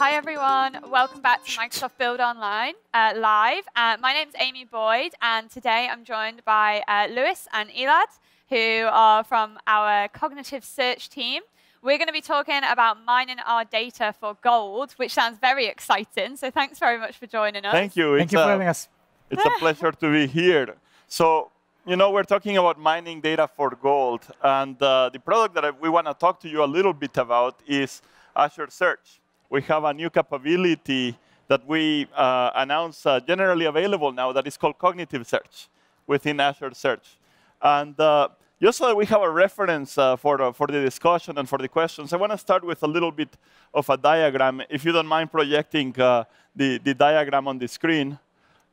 Hi, everyone. Welcome back to Microsoft Build Online uh, Live. Uh, my name's Amy Boyd, and today I'm joined by uh, Luis and Elad, who are from our cognitive search team. We're going to be talking about mining our data for gold, which sounds very exciting. So thanks very much for joining us. Thank you. Thank It's you for having us. It's a pleasure to be here. So, you know, we're talking about mining data for gold. And uh, the product that I- we want to talk to you a little bit about is Azure Search. We have a new capability that we uh, announced uh, generally available now that is called Cognitive Search within Azure Search. And uh, just so that we have a reference uh, for, the, for the discussion and for the questions, I want to start with a little bit of a diagram. If you don't mind projecting uh, the, the diagram on the screen.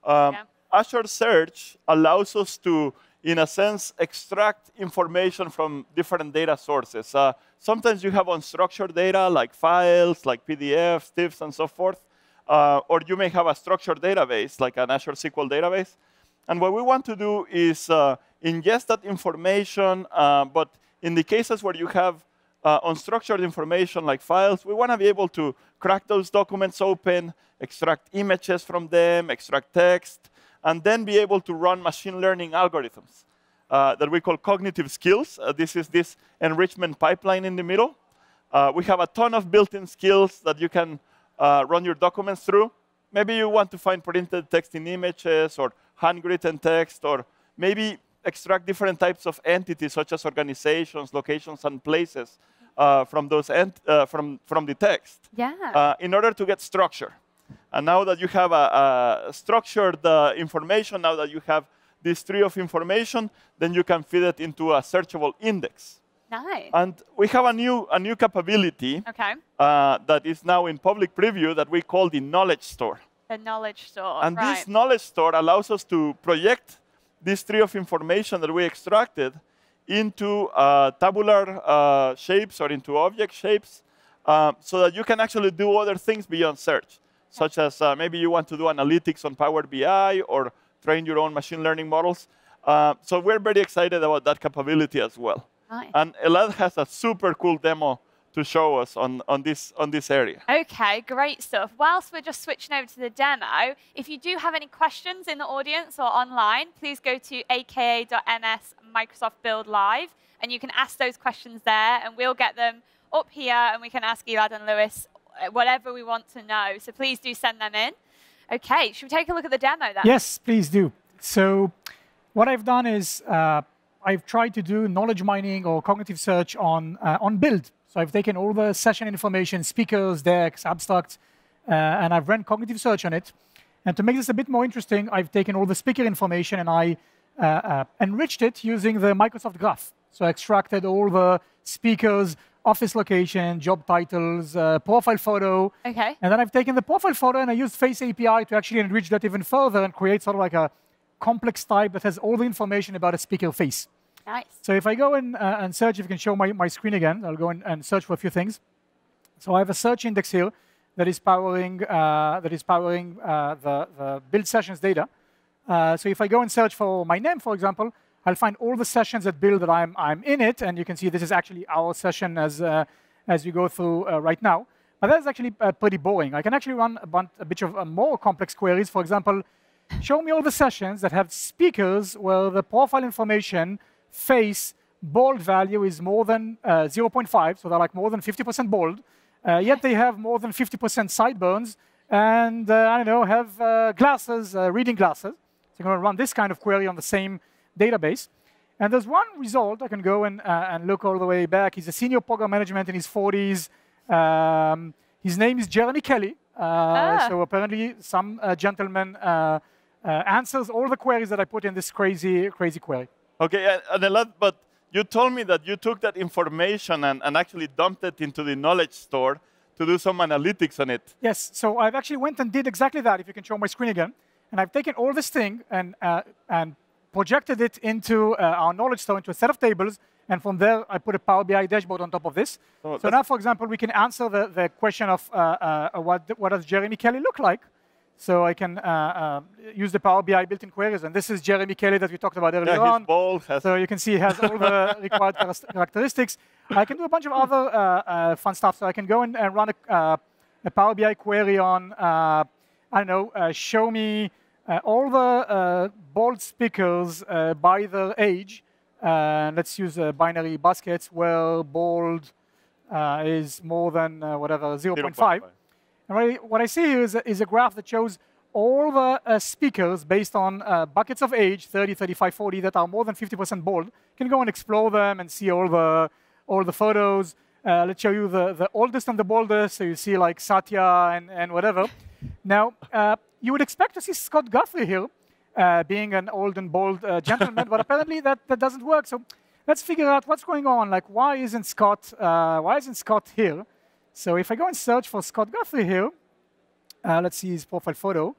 Um, Yeah. Azure Search allows us to, in a sense, extract information from different data sources. Uh, sometimes you have unstructured data like files, like PDFs, TIFFs, and so forth. Uh, or you may have a structured database, like an Azure SQL database. And what we want to do is uh, ingest that information, uh, but in the cases where you have uh, unstructured information like files, we want to be able to crack those documents open, extract images from them, extract text, and then be able to run machine learning algorithms uh, that we call cognitive skills. Uh, this is this enrichment pipeline in the middle. Uh, we have a ton of built-in skills that you can uh, run your documents through. Maybe you want to find printed text in images or handwritten text, or maybe extract different types of entities, such as organizations, locations, and places uh, from those uh, from from the text Yeah. uh, in order to get structure. And now that you have a, a structured uh, information, now that you have this tree of information, then you can feed it into a searchable index. nice. And we have a new, a new capability okay. uh, that is now in public preview that we call the knowledge store. The knowledge store. And right. this knowledge store allows us to project this tree of information that we extracted into uh, tabular uh, shapes or into object shapes uh, so that you can actually do other things beyond search, such as uh, maybe you want to do analytics on Power BI or train your own machine learning models. Uh, so we're very excited about that capability as well. Nice. And Elad has a super cool demo to show us on, on, this, on this area. Okay, great stuff. Whilst we're just switching over to the demo, if you do have any questions in the audience or online, please go to aka.ms Microsoft Build Live, and you can ask those questions there, and we'll get them up here, and we can ask Elad and Luis whatever we want to know. So please do send them in. Okay, should we take a look at the demo then? Yes, please do. So what I've done is uh, I've tried to do knowledge mining or cognitive search on, uh, on build. So I've taken all the session information, speakers, decks, abstracts, uh, and I've run cognitive search on it. And to make this a bit more interesting, I've taken all the speaker information and I uh, uh, enriched it using the Microsoft Graph. So I extracted all the speakers, office location, job titles, uh, profile photo, Okay. and then I've taken the profile photo and I used Face API to actually enrich that even further and create sort of like a complex type that has all the information about a speaker face. Nice. So if I go in uh, and search, if you can show my, my screen again, I'll go in and search for a few things. So I have a search index here that is powering, uh, that is powering uh, the, the build sessions data. Uh, so if I go and search for my name, for example, I'll find all the sessions that build that I'm, I'm in it, and you can see this is actually our session as, uh, as we go through uh, right now. But that's actually uh, pretty boring. I can actually run a, bunch, a bit of uh, more complex queries. For example, show me all the sessions that have speakers where the profile information, face, bold value is more than uh, 0.5, so they're like more than 50% bold. Uh, yet they have more than 50% sideburns, and I don't know, have glasses, reading glasses. So I'm going to run this kind of query on the same database. And there's one result I can go and, uh, and look all the way back. He's a senior program management in his 40s. Um, his name is Jeremy Kelly. Uh, So apparently, some uh, gentleman uh, uh, answers all the queries that I put in this crazy, crazy query. Okay, and, and Elad, but you told me that you took that information and, and actually dumped it into the knowledge store to do some analytics on it. Yes, so I've actually went and did exactly that, if you can show my screen again. And I've taken all this thing and, uh, and projected it into uh, our knowledge store, into a set of tables. And from there, I put a Power BI dashboard on top of this. Oh, so now, for example, we can answer the, the question of uh, uh, what, what does Jeremy Kelly look like? So I can uh, uh, use the Power BI built-in queries. And this is Jeremy Kelly that we talked about earlier Yeah, on. has So you can see it has all the required characteristics. I can do a bunch of other uh, uh, fun stuff. So I can go in and run a, uh, a Power BI query on, uh, I don't know, uh, show me uh, all the uh, bold speakers uh, by their age. let's use binary baskets where bold is more than whatever 0 0.5. And what I see here is a, is a graph that shows all the uh, speakers based on uh, buckets of age, 30, 35, 40, that are more than 50% bold. You can go and explore them and see all the, all the photos. Uh, let's show you the, the oldest and the boldest. So you see like Satya and, and whatever. Now, uh, you would expect to see Scott Guthrie here, uh, being an old and bold uh, gentleman, but apparently that, that doesn't work. So let's figure out what's going on. Like, why isn't Scott, why isn't Scott here? So if I go and search for Scott Guthrie here, uh, let's see his profile photo.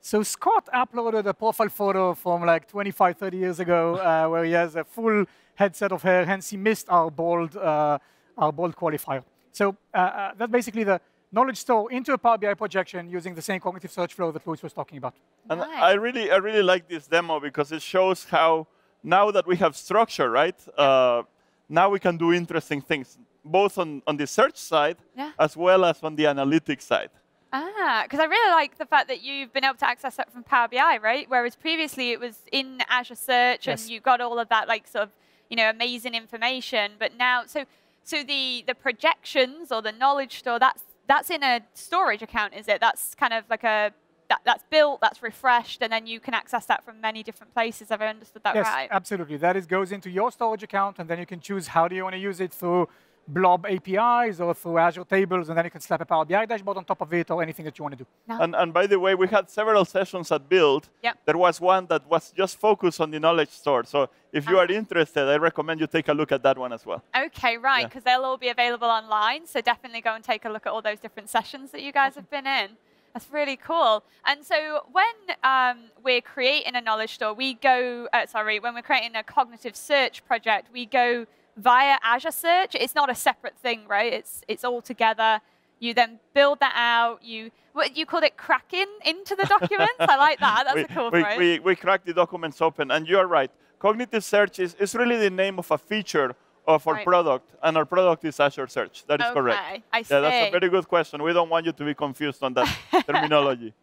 So Scott uploaded a profile photo from like 25, 30 years ago uh, where he has a full headset of hair, hence he missed our bold, uh, our bold qualifier. So that's basically the knowledge store into a Power BI projection using the same cognitive search flow that Luis was talking about. And nice. I really, I really like this demo because it shows how now that we have structure, right? Uh, now we can do interesting things, both on, on the search side yeah. as well as on the analytics side. Ah, because I really like the fact that you've been able to access that from Power BI, right? Whereas previously it was in Azure Search yes. and you got all of that like sort of, you know, amazing information. But now, so so the the projections or the knowledge store, that's that's in a storage account, is it? That's kind of like a that, that's built, that's refreshed, and then you can access that from many different places. Have I understood that yes, right? Yes, absolutely. That is goes into your storage account, and then you can choose how do you want to use it through blob APIs or through Azure Tables, and then you can slap a Power BI dashboard on top of it or anything that you want to do. No. And, and, by the way, we had several sessions at Build. Yep. There was one that was just focused on the knowledge store. So if you uh are interested, I recommend you take a look at that one as well. OK, right, because yeah. they'll all be available online. So definitely go and take a look at all those different sessions that you guys have been in. That's really cool. And so when um, we're creating a knowledge store, we go, uh, sorry, when we're creating a cognitive search project, we go via Azure Search. It's not a separate thing, right? It's, it's all together. You then build that out. You what you called it cracking into the documents. I like that. That's we, a cool we, phrase. We, we crack the documents open, and you are right. Cognitive search is, is really the name of a feature of our right. product, and our product is Azure Search. That is okay, correct. I see. Yeah, that's a very good question. We don't want you to be confused on that terminology.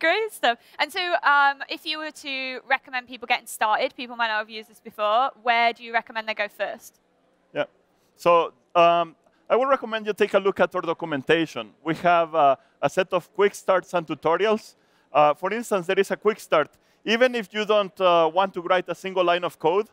Great stuff. And so um, if you were to recommend people getting started, people might not have used this before, where do you recommend they go first? So um, I would recommend you take a look at our documentation. We have uh, a set of quick starts and tutorials. Uh, for instance, there is a quick start. Even if you don't uh, want to write a single line of code,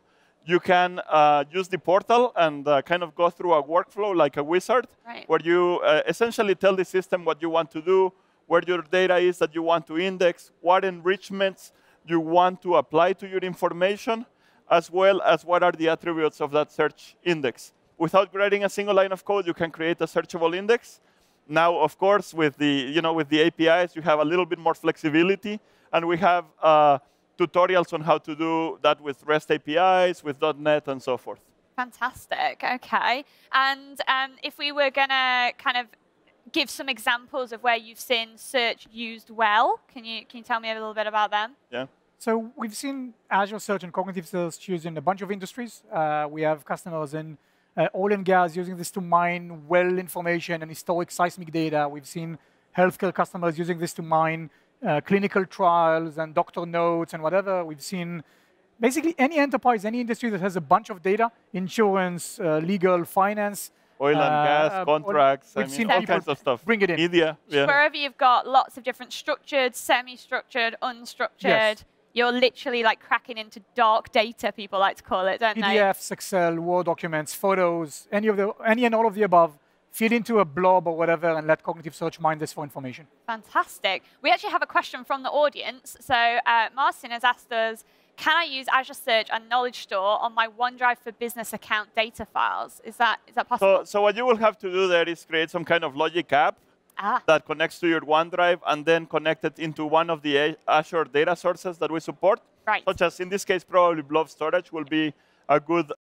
you can uh, use the portal and uh, kind of go through a workflow like a wizard, right. where you uh, essentially tell the system what you want to do, where your data is that you want to index, what enrichments you want to apply to your information, as well as what are the attributes of that search index. Without writing a single line of code, you can create a searchable index. Now, of course, with the, you know, with the APIs, you have a little bit more flexibility. And we have uh, tutorials on how to do that with REST APIs, with .NET, and so forth. Fantastic. OK. And um, if we were going to kind of give some examples of where you've seen search used well, can you, can you tell me a little bit about them? Yeah. So we've seen Azure Search and Cognitive Search used in a bunch of industries. Uh, we have customers in uh, oil and gas using this to mine well information and historic seismic data. We've seen healthcare customers using this to mine uh, clinical trials and doctor notes and whatever. We've seen basically any enterprise, any industry that has a bunch of data, insurance, uh, legal, finance, oil and uh, gas, uh, contracts, I mean, all kinds of stuff. Bring it in. Media. Yeah. Wherever you've got lots of different structured, semi-structured, unstructured, yes you're literally like cracking into dark data, people like to call it, don't PDFs, they? PDFs, Excel, Word documents, photos, any of the any and all of the above. Feed into a blob or whatever and let cognitive search mine this for information. Fantastic. We actually have a question from the audience. So uh, Martin has asked us, can I use Azure Search and Knowledge Store on my OneDrive for Business account data files? Is that, is that possible? So, so what you will have to do there is create some kind of logic app ah. that connects to your OneDrive and then connect it into one of the Azure data sources that we support. Right. Such as, in this case, probably Blob Storage will be a good